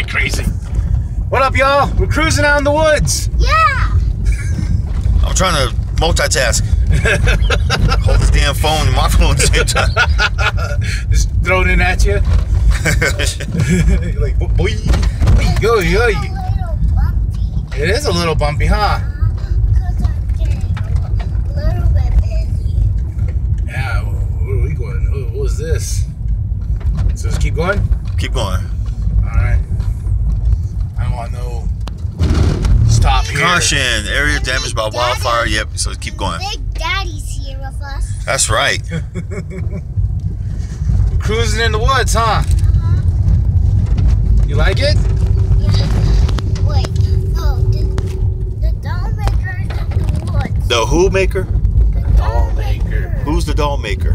like crazy. What up, y'all? We're cruising out in the woods. Yeah. I'm trying to multitask. Hold this damn phone and my phone at the same time. Just throw it in at you. like, boy, yo, yo. A little bumpy. It is a little bumpy, huh? Because I'm getting a little bit busy. Yeah. Where are we going? What what was this? So just keep going. Keep going. All right. I don't want no stop here. Caution, area damaged by wildfire. Yep, so keep going. Big Daddy's here with us. That's right. We're cruising in the woods, huh? Uh-huh. You like it? Yeah. Wait. No, the, the doll maker in the woods. The who maker? The Doll maker. Who's the doll maker?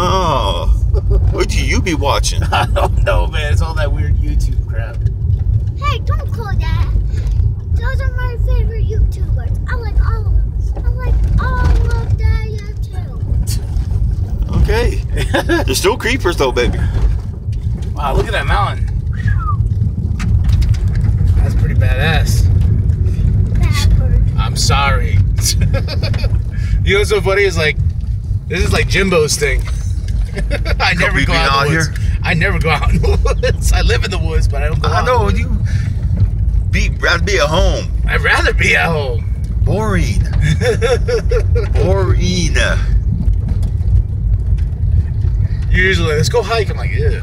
Oh. What do you be watching? I don't know, man. It's all that weird YouTube crap. Hey, don't call that. Those are my favorite YouTubers. I like all of them. I like all of their YouTube. Okay. They're still creepers though, baby. Wow, look at that mountain. That's pretty badass. Backward. I'm sorry. you know what's so funny is like, this is like Jimbo's thing. I never we go being out, out in the here? woods. I never go out in the woods. I live in the woods, but I don't go I out. know you be rather be at home. I'd rather be at home. Boring. Boring. Usually, let's go hike. I'm like, ew.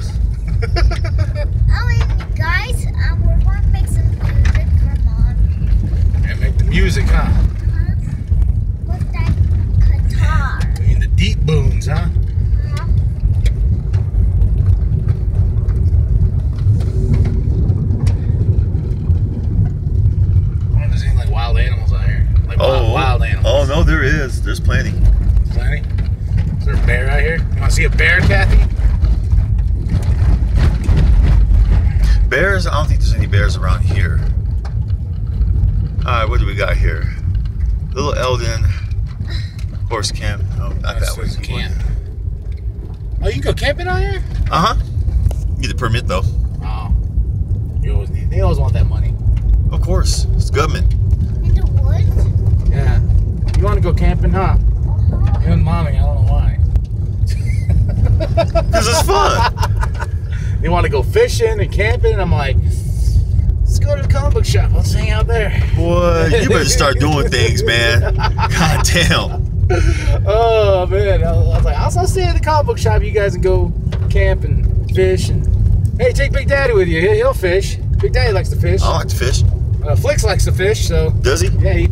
Oh, guys, um, we're going to make some music for mom. And make the music, huh? With that guitar. In the deep boons, huh? Huh? I wonder if there's any like wild animals out here. Like wild, wild animals. Oh no, there is. There's plenty. Plenty. Is there a bear out here? You want to see a bear, Kathy? Bears? I don't think there's any bears around here. Alright, what do we got here? Little Elden. Horse camp. Oh, not that way. That's camp. Oh, you go camping out here? Uh huh. Need a permit though. Oh. You always need, they always want that money. Of course. It's government. In the woods? Yeah. You want to go camping, huh? You and mommy, I don't know why. Because it's fun. They want to go fishing and camping, and I'm like, let's go to the comic book shop. Let's hang out there. Boy, you better start doing things, man. God damn. Oh man, I was like, I'll, I'll stay at the comic book shop. You guys can go camp and fish, and hey, take Big Daddy with you. He'll, he'll fish. Big Daddy likes to fish. I like to fish. Uh, Flicks likes to fish, so Does he? yeah. He,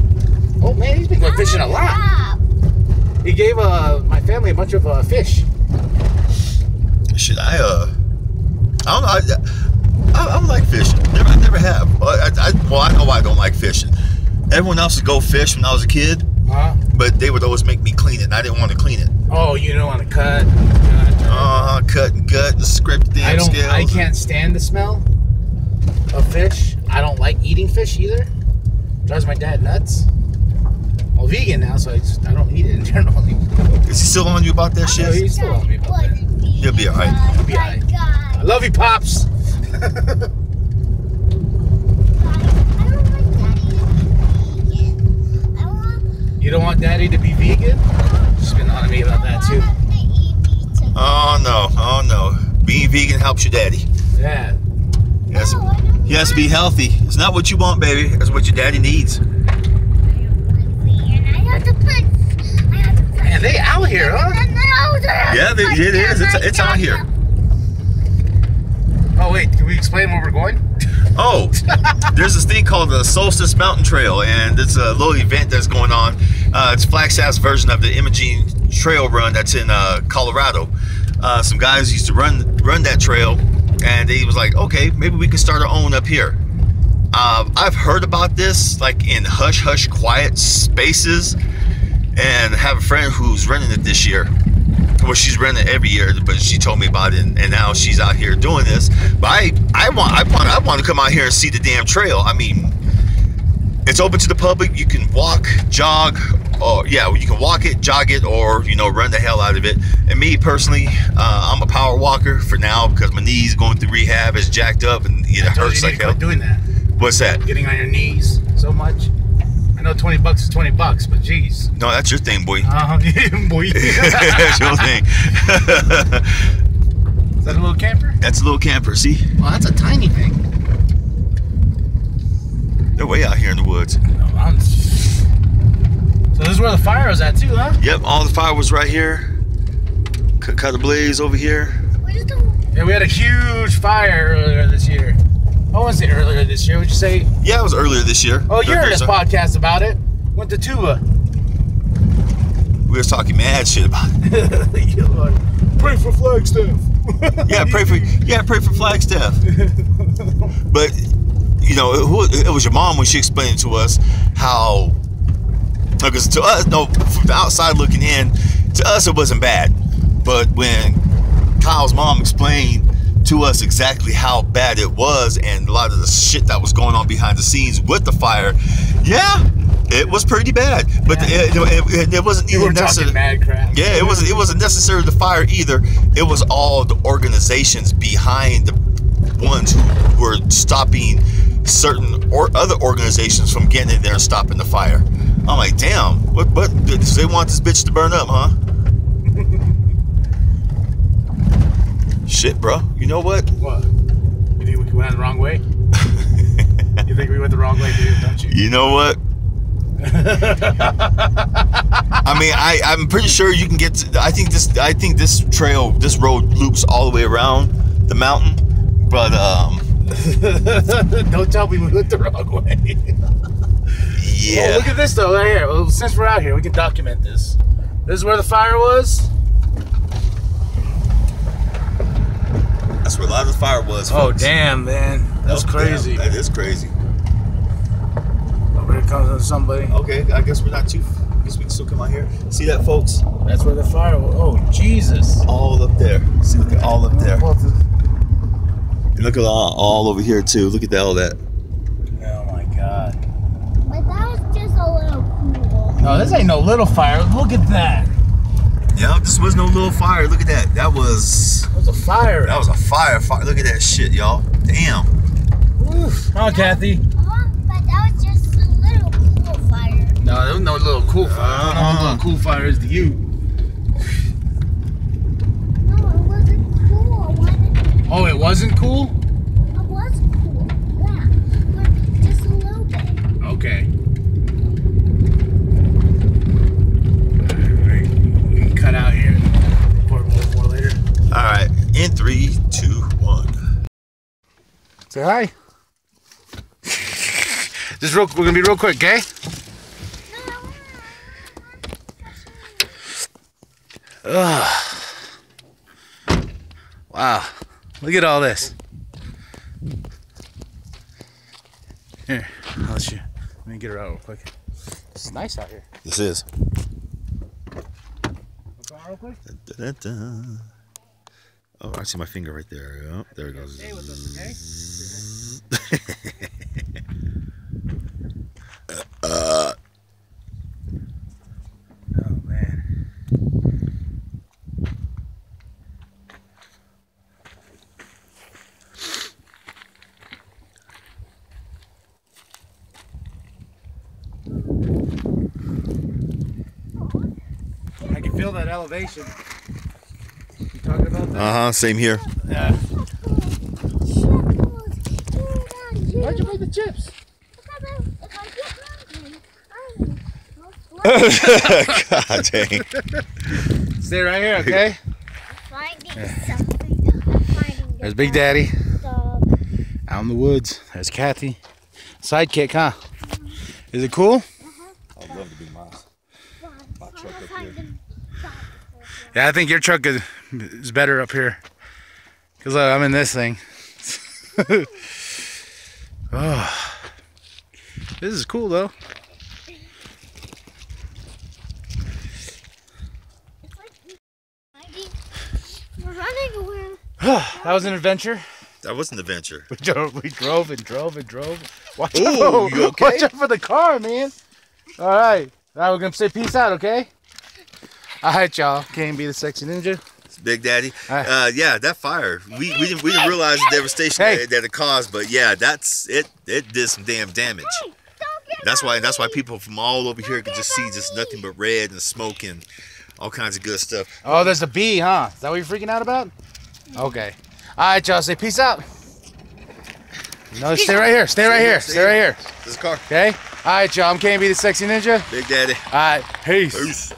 oh man, he's been going fishing a lot. He gave uh, my family a bunch of uh, fish. Should I uh, I don't know. I, I, I don't like fishing. Never, I never have. Well I, I, well, I know why I don't like fishing. Everyone else would go fish when I was a kid, Huh? but they would always make me clean it, and I didn't want to clean it. Oh, you don't want to cut. Uh, cut and gut, and scrape the I don't. scales. I can't stand the smell of fish. I don't like eating fish either. Drives my dad nuts. I'm vegan now, so I just I don't eat it generally. Is he still on you about that No, shit? he's still on me about that. He'll be alright. He'll be alright. I love you, pops. You don't want daddy to be vegan? She's been on me about that too. Oh no, oh no. Being vegan helps your daddy. Yeah. He has, he has to be healthy. It's not what you want, baby. It's what your daddy needs. Man, they out here, huh? Yeah, they- it is. It's- it's out here. Oh wait, can we explain where we're going? Oh, there's this thing called the Solstice Mountain Trail, and it's a little event that's going on. Uh, it's Flagstaff's version of the Imogene Trail Run that's in uh, Colorado. Uh, some guys used to run run that trail, and they was like, okay, maybe we can start our own up here. Uh, I've heard about this like in hush hush quiet spaces, and have a friend who's running it this year. Well, she's running every year, but she told me about it, and, and now she's out here doing this. But I, I want, I want, I want to come out here and see the damn trail. I mean, it's open to the public. You can walk, jog, or yeah, you can walk it, jog it, or you know, run the hell out of it. And me personally, uh, I'm a power walker for now because my knees going through rehab is jacked up and it hurts you like hell. doing that. What's that? Getting on your knees so much. I know 20 bucks is 20 bucks, but geez. No, that's your thing, boy. Uh, boy. that's your thing. Is that a little camper? that's a little camper. See, Well, that's a tiny thing. they're way out here in the woods. No, So this is where the fire was at too, huh? Yep, all the fire was right here. Cut, cut a blaze over here. Where's Yeah, we had a huge fire earlier this year. I wouldn't say earlier this year. Would you say? Yeah, it was earlier this year. Oh, you heard this podcast about it. Went to Tuba. We was talking mad shit about it. You're like, Pray for Flagstaff. Yeah, pray for yeah, pray for Flagstaff. But you know, who, it was your mom when she explained to us how. Because to us, no, from the outside looking in, to us it wasn't bad. But when Kyle's mom explained to us exactly how bad it was and a lot of the shit that was going on behind the scenes with the fire, yeah, it was pretty bad. But Yeah. it, it, it, it wasn't You even necessarily. mad crap. Yeah, it wasn't. It wasn't necessarily the fire either. It was all the organizations behind the ones who were stopping certain or other organizations from getting in there and stopping the fire. I'm like, damn. What? What? They want this bitch to burn up, huh? Shit, bro. You know what? What? You think we went the wrong way? you think we went the wrong way, dude? Don't you? You know what? I mean, I I'm pretty sure you can get. To, I think this. I think this trail, this road loops all the way around the mountain. But um, Don't tell me we went the wrong way. yeah. Oh, look at this though, right here. Well, since we're out here, we can document this. This is where the fire was. That's where a lot of the fire was. Oh folks. damn, man, that's Oh, crazy. damn, that is crazy. Oh, here comes somebody. Okay, I guess we're not too. I guess we can still come out here. See that, folks? That's where the fire was. Oh Jesus. All up there. See, look at all up there. Well, And look at all, all over here too. Look at that, all that. Oh my God. But that was just a little cool. No, this ain't no little fire. Look at that. Yeah, this was no little fire. Look at that. That was That was a fire. that was a fire. Fire. Look at that shit, y'all. Damn. Oof. Oh, Kathy. Uh-huh, but that was just a little cool fire. No, there was no little cool fire. I don't know what little cool fire is to you. No, it wasn't cool. It wasn't, Oh, it wasn't cool? it was cool. Yeah, but just a little bit. Okay. Alright, we can cut out here. Record more, more later. All right. In three, two, one. Say hi. Just real, we're gonna be real quick, okay? Ugh. Wow. Look at all this. Here, I'll let you. Let me get her out real quick. It's nice out here. This is. Come out real quick? Da-da-da. Oh, I see my finger right there. Oh, there it goes. Hey, with us, okay? Uh, oh man. I can feel that elevation. You talking about that? Uh huh. Same here. Yeah. Why'd Why'd you make the chips? God dang. Stay right here, okay? Finding something. Finding There's Big Daddy out in the woods. There's Kathy. Sidekick, huh? Is it cool? I'd love to be Miles. My truck up here. Yeah, I think your truck is, is better up here. Because uh, I'm in this thing. oh. This is cool, though. We're running around. that was an adventure. That was an adventure. We drove, we drove and drove and drove. Watch Ooh, out! you okay? Watch out for the car, man. All right, now we're gonna say peace out, okay? All right, y'all. Can't be the sexy ninja. Big Daddy. Uh, yeah, that fire. We, we didn't we didn't realize the devastation Hey. that, that it caused, but yeah, that's it. It did some damn damage. Hey, don't get That's why that's why people from all over here could just see just nothing but red and smoke and all kinds of good stuff. Oh, there's a bee, huh? Is that what you're freaking out about? Okay. All right, y'all. Say peace out. No, stay right here. Stay right here. Stay right here. This is a car. Okay. All right, y'all. I'm KB the sexy ninja. Big Daddy. All right. Peace. Peace.